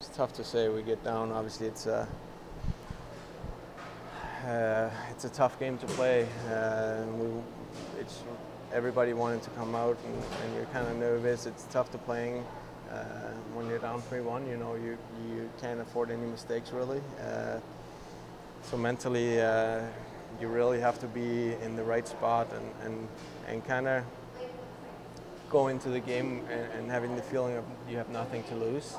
It's tough to say. We get down. Obviously, it's a uh, it's a tough game to play. Uh, we, it's everybody wanted to come out, and, and you're kind of nervous. It's tough to playing uh, when you're down 3-1. You know, you you can't afford any mistakes really. Uh, so mentally, uh, you really have to be in the right spot and and, and kind of go into the game and, and having the feeling of you have nothing to lose.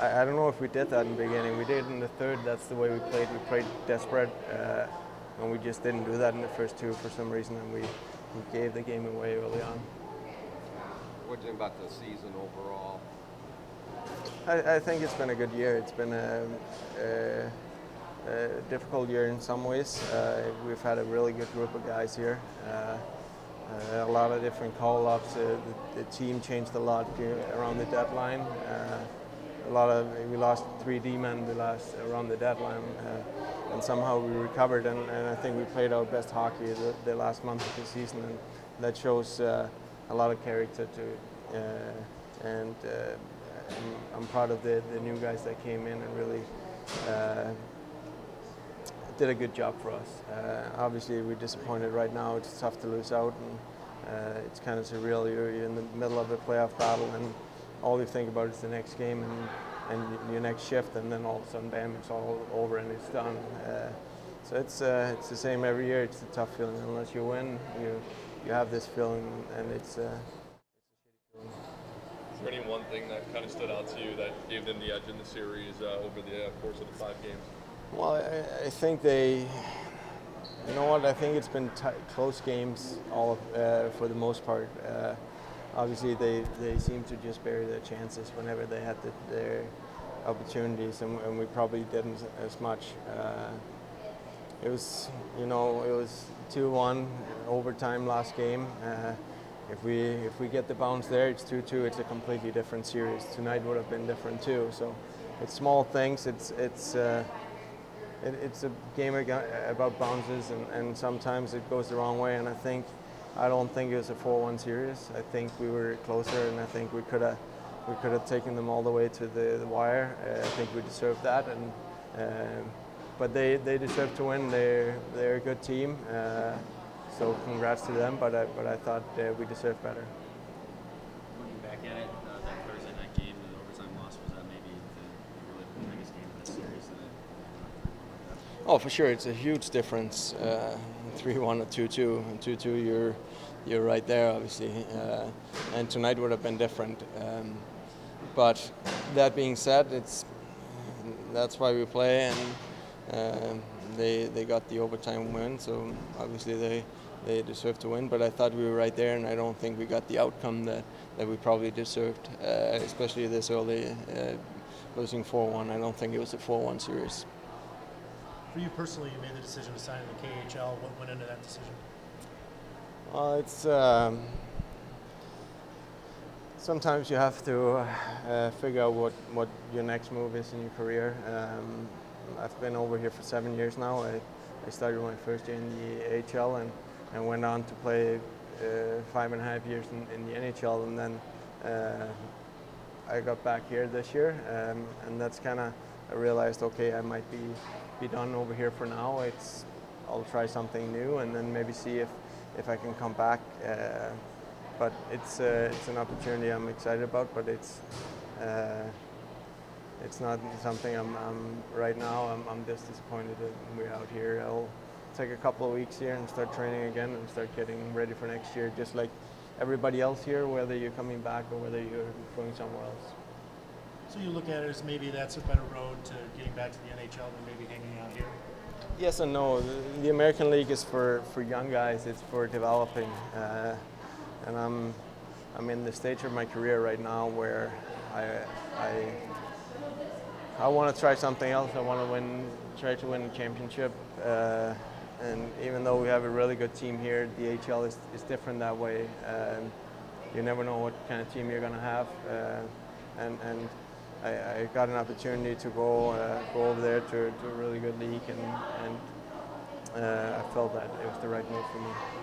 I, I, don't know if we did that in the beginning. We did in the third. That's the way we played. We played desperate, uh, and we just didn't do that in the first two for some reason, and we, we gave the game away early on. What do you think about the season overall? I, I, think it's been a good year. It's been a, a, a difficult year in some ways. Uh, we've had a really good group of guys here. Uh, uh, a lot of different call-ups. Uh, the, the, team changed a lot around the deadline. Uh, a lot of we lost three D-men the last around the deadline, uh, and somehow we recovered. And, and, I think we played our best hockey the, the, last month of the season, and that shows uh, a lot of character to. Uh, and uh, I'm, I'm, proud of the, the new guys that came in and really uh, did a good job for us. Uh, obviously, we're disappointed right now. It's tough to lose out, and it's kind of surreal. You're, you're in the middle of a playoff battle and all you think about is the next game and, and your next shift, and then all of a sudden, bam, it's all over and it's done. Uh, so it's uh, it's the same every year. It's a tough feeling. Unless you win, you you have this feeling, and it's. Uh, is there any one thing that kind of stood out to you that gave them the edge in the series uh, over the uh, course of the five games? Well, I, I, think they, you know what, I think it's been close games all of, uh, for the most part. Obviously they, they seem to just bury their chances whenever they had the, their opportunities, and, and, we probably didn't as much. Uh, it was, you know, it was 2-1 overtime last game. Uh, if we if we get the bounce there, it's 2-2. It's a completely different series. Tonight would have been different too. So it's small things. It's it's. Uh, it, it's a game about bounces, and, and sometimes it goes the wrong way. And I think I don't think it was a 4-1 series. I think we were closer, and I think we could have we could have taken them all the way to the, the wire. Uh, I think we deserved that, and uh, but they, they deserve to win. They're they're a good team, uh, so congrats to them. But I, but I thought uh, we deserved better. Looking back at it, uh, that Thursday night game, the overtime loss was that maybe the, really the biggest game of the series. Oh, for sure, it's a huge difference. Uh, three-one or two-two. And Two-two, you're you're right there, obviously. Uh, and tonight would have been different. Um, but that being said, it's that's why we play, and uh, they they got the overtime win. So obviously they they deserve to win. But I thought we were right there, and I don't think we got the outcome that that we probably deserved, uh, especially this early. Uh, losing 4-1, I don't think it was a 4-1 series. For you personally, you made the decision to sign in the KHL. What went into that decision? Well, it's um, sometimes you have to uh, figure out what, what your next move is in your career. Um, I've been over here for seven years now. I, I started my first year in the AHL and, and went on to play uh, five and a half years in, in the NHL, and then uh, I got back here this year, um, and that's kind of I realized okay, I might be be done over here for now. It's I'll try something new and then maybe see if if I can come back. Uh, but it's uh, it's an opportunity I'm excited about, but it's uh, it's not something I'm, I'm right now. I'm, I'm just disappointed that we're out here. I'll take a couple of weeks here and start training again and start getting ready for next year, just like everybody else here, whether you're coming back or whether you're going somewhere else. So you look at it as maybe that's a better road to getting back to the NHL than maybe hanging out here? Yes and no. The American League is for, for young guys, it's for developing. Uh, and I'm, I'm in the stage of my career right now where I, I, I want to try something else. I want to win, try to win a championship. Uh, and even though we have a really good team here, the AHL is, is different that way. Um, you never know what kind of team you're going to have. Uh, and, and I, I, got an opportunity to go uh, go over there to, to, a really good league, and, and uh, I felt that it was the right move for me.